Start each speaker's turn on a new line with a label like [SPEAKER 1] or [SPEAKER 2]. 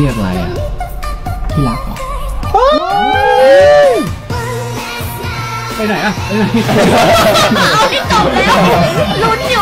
[SPEAKER 1] เรียกอะไรอะที่รักเหรอไปไหนอะไปไหน
[SPEAKER 2] เอาที่จบแล้วลุ้นอยู่